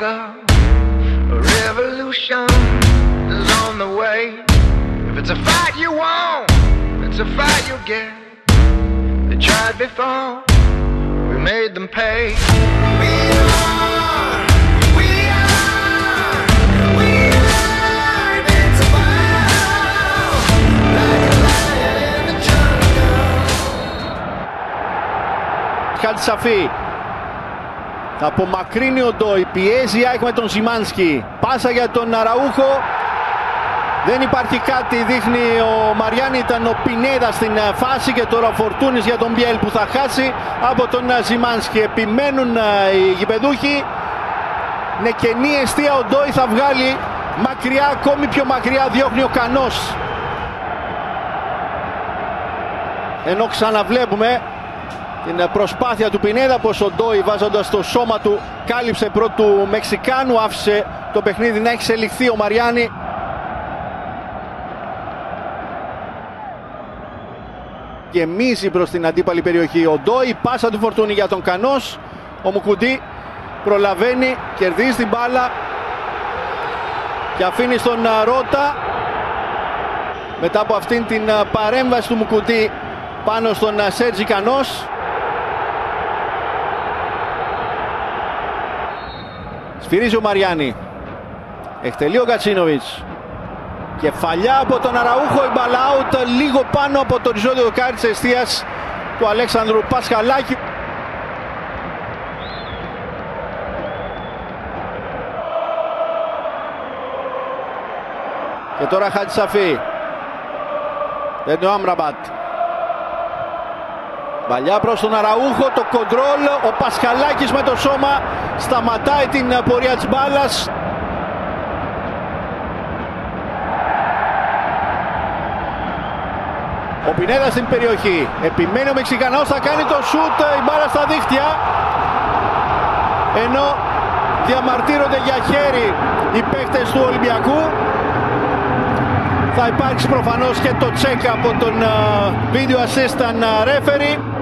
America. A revolution is on the way. If it's a fight you want, it's a fight you get. They tried before, we made them pay. We are, we are, we are invincible. Like a Θα απομακρύνει ο Ντόι. Πιέζει η ΑΕΚ με τον Ζημάνσκι. Πάσα για τον Αραούχο. Δεν υπάρχει κάτι, δείχνει ο Μαριάννη, ήταν ο Πινέδας στην ε, φάση και τώρα ο Φορτούνης για τον Μπιέλ που θα χάσει από τον ε, Ζημάνσκι. Επιμένουν ε, οι γηπεδούχοι. Είναι κενή αιστεία ο Ντόι θα βγάλει μακριά, ακόμη πιο μακριά διώχνει ο Κανός. Ενώ ξαναβλέπουμε την προσπάθεια του Πινέδα πως ο Ντόι βάζοντας το σώμα του κάλυψε πρώτου Μεξικάνου άφησε το παιχνίδι να έχει εξελιχθεί ο Μαριάννη. Γεμίζει προς την αντίπαλη περιοχή ο Ντόι πάσα του Φορτούνη για τον Κανός. Ο Μουκουντή προλαβαίνει κερδίζει την μπάλα και αφήνει στον α, Ρότα. Μετά από αυτήν την α, παρέμβαση του Μουκουντή πάνω στον α, Σέρτζι Κανός Σφυρίζει ο Μαριάννη. Εκτελεί ο Γκατσίνοβιτς. Κεφαλιά από τον Αραούχο, η μπαλά out λίγο πάνω από το οριζόντιο δοκάρι της εστίας του Αλέξανδρου Πασχαλάκη. Και τώρα Χατζησαφή. Δεν ο Άμραμπατ. Παλιά προς τον Αραούχο, το κοντρόλ, ο Πασχαλάκης με το σώμα σταματάει την πορεία της μπάλας. Ο Πινέδα στην περιοχή. Επιμένει ο Μεξικανός, θα κάνει το σούτ, η μπάλα στα δίχτυα. Ενώ διαμαρτύρονται για χέρι οι παίκτες του Ολυμπιακού. Θα υπάρξει προφανώς και το τσεκ από τον uh, video assistant uh, referee.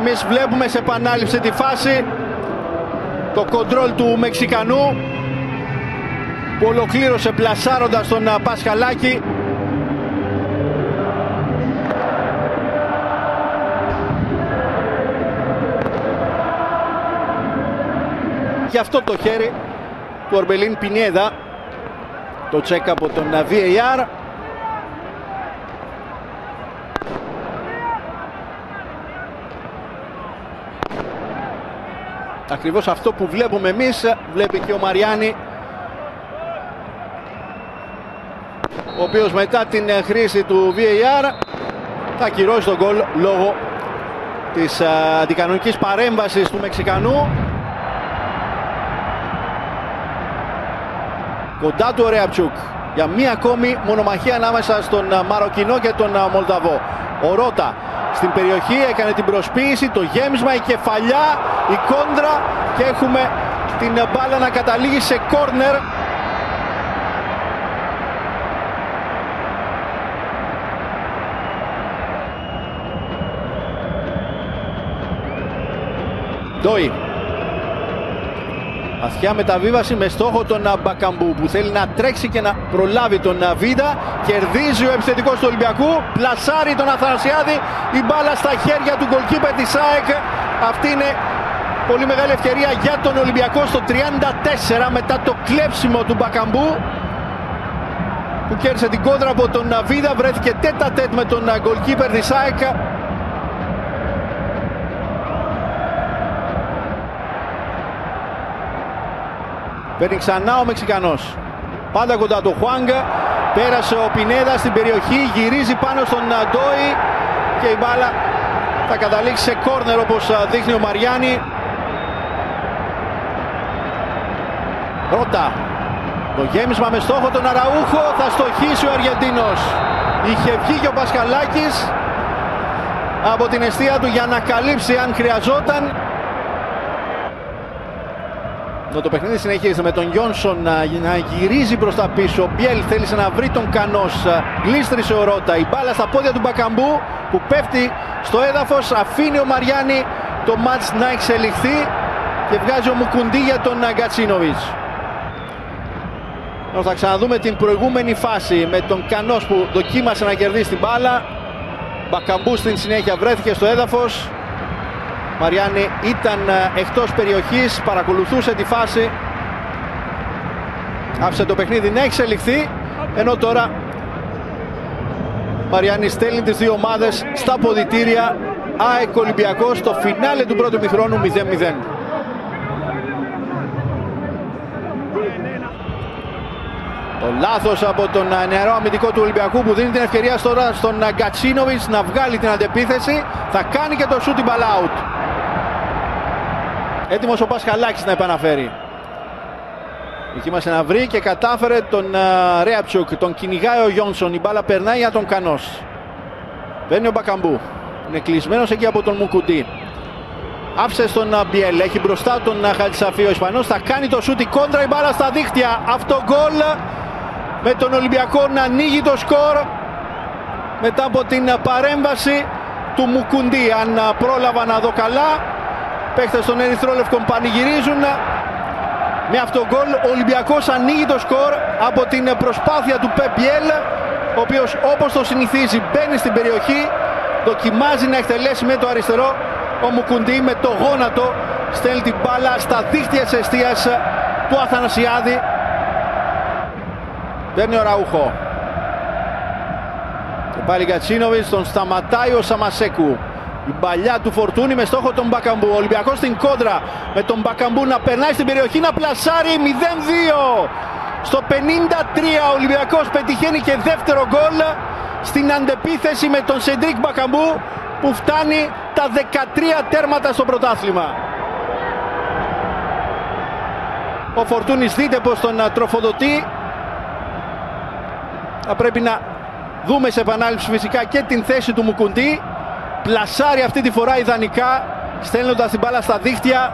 Εμείς βλέπουμε σε επανάληψη τη φάση το κοντρόλ του Μεξικανού που ολοκλήρωσε πλασάροντας τον uh, Πασχαλάκη. Γι' αυτό το χέρι του Ορμπελίν Πινιέδα το τσεκ από τον VAR Ακριβώς αυτό που βλέπουμε εμείς βλέπει και ο Μαριάννη ο οποίος μετά την χρήση του VAR θα ακυρώσει τον γκολ λόγω της αντικανονικής παρέμβασης του Μεξικανού Κοντά του ο Ρεαπτσούκ για μία ακόμη μονομαχία ανάμεσα στον Μαροκινό και τον Μολδαβό. Ο Ρότα στην περιοχή έκανε την προσποίηση, το γέμισμα, η κεφαλιά, η κόντρα και έχουμε την μπάλα να καταλήγει σε κόρνερ. Ντόι Αθιά μεταβίβαση με στόχο τον Μπακαμπού που θέλει να τρέξει και να προλάβει τον Βίδα. Κερδίζει ο επιθετικός του Ολυμπιακού. Πλασάρει τον Αθανασιάδη. Η μπάλα στα χέρια του γκολκίπερ της ΑΕΚ. Αυτή είναι πολύ μεγάλη ευκαιρία για τον Ολυμπιακό στο 34 μετά το κλέψιμο του Μπακαμπού που κέρδισε την κόντρα από τον Βίδα. Βρέθηκε τέτα τέτ με τον γκολκίπερ της ΑΕΚ. Παίρνει ξανά ο Μεξικανός. Πάντα κοντά του Χουάνγκ. Πέρασε ο Πινέδα στην περιοχή. Γυρίζει πάνω στον Ντόι. Και η μπάλα θα καταλήξει σε κόρνερ όπως δείχνει ο Μαριάννη. Ρώτα. Το γέμισμα με στόχο τον Αραούχο. Θα στοχίσει ο Αργεντίνος. Είχε βγει και ο Πασχαλάκης από την αιστεία του για να καλύψει αν χρειαζόταν. Το παιχνίδι συνεχίζεται με τον Γιόνσον να, να γυρίζει προς τα πίσω. Μπιέλ θέλησε να βρει τον Κανός. Γλίστρισε ο Ρότα. Η μπάλα στα πόδια του Μπακαμπού που πέφτει στο έδαφος. Αφήνει ο Μαριάννη το μάτς να εξελιχθεί. και βγάζει ο Μουκουντή για τον Γκατσίνοβιτς. Θα ξαναδούμε την προηγούμενη φάση με τον Κανός που δοκίμασε να κερδίσει την μπάλα. Μπακαμπού στην συνέχεια βρέθηκε στο έδαφος. Μαριάννη ήταν ε, εκτός περιοχής, παρακολουθούσε τη φάση. Άφησε το παιχνίδι να εξελιχθεί, ενώ τώρα Μαριάννη στέλνει τις δύο ομάδες στα ποδητήρια. ΑΕΚ Ολυμπιακός στο φινάλε του πρώτου μηχρόνου 0-0. Το λάθος από τον νεαρό αμυντικό του Ολυμπιακού που δίνει την ευκαιρία τώρα στον Γκατσίνοβιτς να βγάλει την αντεπίθεση. Θα κάνει και το shooting ball out. Έτοιμος ο Πασχαλάκης να επαναφέρει. Δοκίμασε να βρει και κατάφερε τον uh, Ρέαψουκ. Τον κυνηγάει ο Γιόνσον. Η μπάλα περνάει για τον Κανός. Παίρνει ο Μπακαμπού. Είναι κλεισμένος εκεί από τον Μουκουντή. Άφησε στον Μπιέλ. Έχει μπροστά τον Χατζησαφή. Ο Ισπανός θα κάνει το σούτι κόντρα η μπάλα στα δίχτυα. Αυτό γκολ με τον Ολυμπιακό να ανοίγει το σκορ μετά από την παρέμβαση του Μουκουντή. Αν πρόλαβα να δω καλά, παίχτες των Ερυθρόλευκων πανηγυρίζουν. Με αυτό γκολ ο Ολυμπιακός ανοίγει το σκορ από την προσπάθεια του Πεπιέλ ο οποίος όπως το συνηθίζει μπαίνει στην περιοχή, δοκιμάζει να εκτελέσει με το αριστερό ο Μουκουντή με το γόνατο στέλνει την μπάλα στα δίχτυα της αιστείας του Αθανασιάδη Παίρνει ο Αραούχο. Και πάλι Γκατσίνοβιτς τον σταματάει ο Σαμασέκου. Η μπαλιά του Φορτούνη με στόχο τον Μπακαμπού. Ο Ολυμπιακός στην κόντρα με τον Μπακαμπού να περνάει στην περιοχή να πλασάρει 0-2. Στο 53 ο Ολυμπιακός πετυχαίνει και δεύτερο γκολ στην αντεπίθεση με τον Σεντρίκ Μπακαμπού που φτάνει τα 13 τέρματα στο πρωτάθλημα. Ο Φορτούνης δείτε πως τον τροφοδοτεί θα πρέπει να δούμε σε επανάληψη φυσικά και την θέση του Μουκουντή. Πλασάρει αυτή τη φορά ιδανικά, στέλνοντας την μπάλα στα δίχτυα.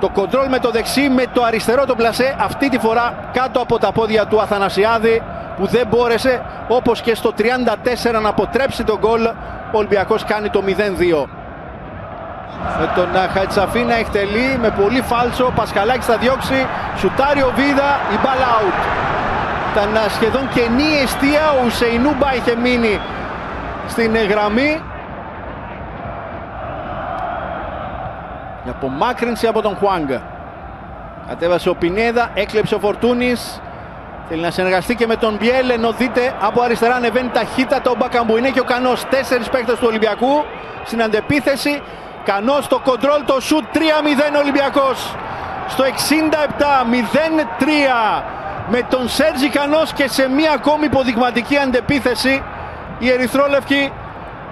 Το κοντρόλ με το δεξί, με το αριστερό το πλασέ, αυτή τη φορά κάτω από τα πόδια του Αθανασιάδη που δεν μπόρεσε όπως και στο 34 να αποτρέψει τον γκολ. Ο Ολυμπιακός κάνει το 0-2. Με τον Χατσαφή να εκτελεί με πολύ φάλσο. Πασχαλάκης θα διώξει. Σουτάρει ο Βίδα. Η μπάλα out. Ήταν σχεδόν κενή αιστεία. Ο Ουσεϊνούμπα είχε μείνει στην γραμμή. Απομάκρυνση από τον Χουάγκα. Κατέβασε ο Πινέδα, έκλεψε ο Φορτούνης. Θέλει να συνεργαστεί και με τον Μπιέλ, ενώ δείτε από αριστερά ανεβαίνει ταχύτατα ο Μπακαμπού. Είναι και ο Κανός, τέσσερις παίκτες του Ολυμπιακού στην αντεπίθεση. Κανός το κοντρόλ, το σουτ 3-0 Ολυμπιακός. Στο 67, 0-3 με τον Σέρτζι Κανός και σε μία ακόμη υποδειγματική αντεπίθεση οι Ερυθρόλευκοι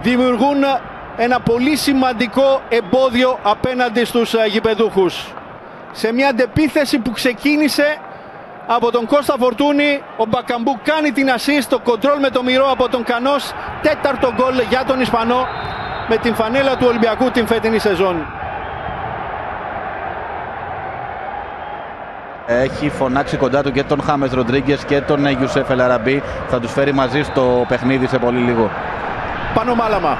δημιουργούν ένα πολύ σημαντικό εμπόδιο απέναντι στους ε, γηπεδούχους. Σε μια αντεπίθεση που ξεκίνησε από τον Κώστα Φορτούνη, ο Μπακαμπού κάνει την assist, το κοντρόλ με το μυρό από τον Κανός, τέταρτο γκολ για τον Ισπανό με την φανέλα του Ολυμπιακού την φετινή σεζόν. Έχει φωνάξει κοντά του και τον Χάμες Ροντρίγκες και τον Γιουσέφ Ελαραμπή. Θα τους φέρει μαζί στο παιχνίδι σε πολύ λίγο. Πάνω μάλαμα.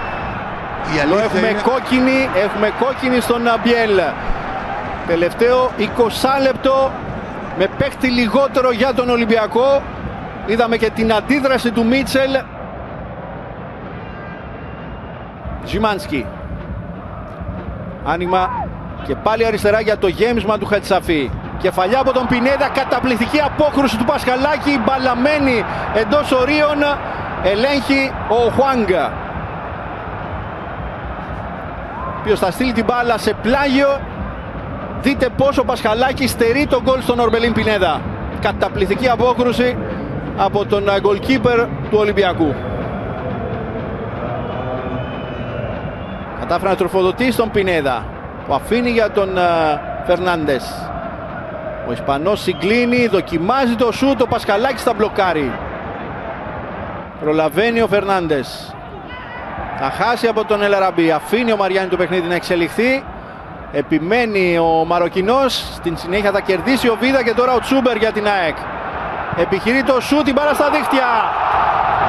Εδώ έχουμε, είναι... κόκκινη, έχουμε κόκκινη στον Αμπιέλ. Τελευταίο 20 λεπτό με παίχτη λιγότερο για τον Ολυμπιακό. Είδαμε και την αντίδραση του Μίτσελ. Ζιμάνσκι. Άνοιγμα και πάλι αριστερά για το γέμισμα του Χατσαφή. Κεφαλιά από τον Πινέδα, καταπληκτική απόκρουση του Πασχαλάκη, μπαλαμένη εντός ορίων, ελέγχει ο Χουάγκα. Ποιος θα στείλει την μπάλα σε πλάγιο. Δείτε πόσο ο Πασχαλάκη στερεί τον γκολ στον Ορμπελίν Πινέδα. Καταπληκτική απόκρουση από τον goalkeeper του Ολυμπιακού. Κατάφερε να τροφοδοτήσει τον Πινέδα που αφήνει για τον Φερνάντες. Ο Ισπανός συγκλίνει, δοκιμάζει το σούτ, ο Πασχαλάκης θα μπλοκάρει. Προλαβαίνει ο Φερνάντες. Θα χάσει από τον Ελαραμπή. Αφήνει ο Μαριάννη το παιχνίδι να εξελιχθεί. Επιμένει ο Μαροκινός. Στην συνέχεια θα κερδίσει ο Βίδα και τώρα ο Τσούμπερ για την ΑΕΚ. Επιχειρεί το σου την μπάλα στα δίχτυα.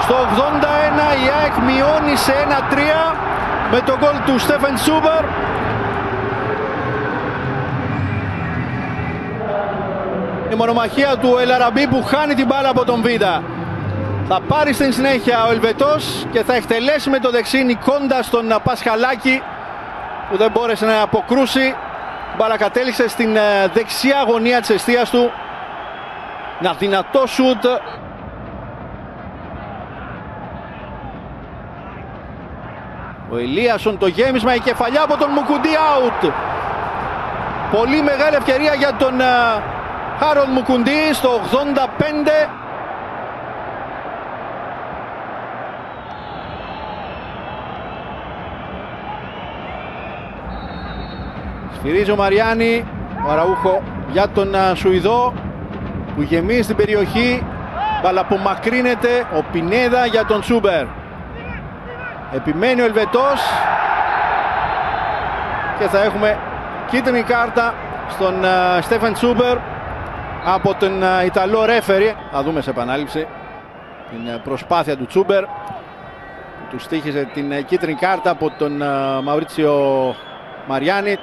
Στο 81 η ΑΕΚ μειώνει σε 1-3 με τον γκολ του Στέφεν Τσούμπερ. Η μονομαχία του Ελαραμπή που χάνει την μπάλα από τον Βίδα. Θα πάρει στην συνέχεια ο Ελβετός και θα εκτελέσει με το δεξί νικώντας τον Πασχαλάκη που δεν μπόρεσε να αποκρούσει. Μπάλα κατέληξε στην ε, δεξιά γωνία της αιστείας του. Ένα δυνατό σουτ. Ο Ηλίασον το γέμισμα, η κεφαλιά από τον Μουκουντή out. Πολύ μεγάλη ευκαιρία για τον Χάρον Μουκουντή στο 85. Σφυρίζει ο Μαριάννη, ο Αραούχο για τον Σουηδό που γεμίζει την περιοχή. Μπαλαπομακρύνεται ο Πινέδα για τον Τσούμπερ. Επιμένει ο Ελβετός και θα έχουμε κίτρινη κάρτα στον Στέφαν Τσούμπερ από τον Ιταλό ρέφερη. Θα δούμε σε επανάληψη την προσπάθεια του Τσούμπερ που του στήχιζε την κίτρινη κάρτα από τον Μαουρίτσιο Μαριάννη.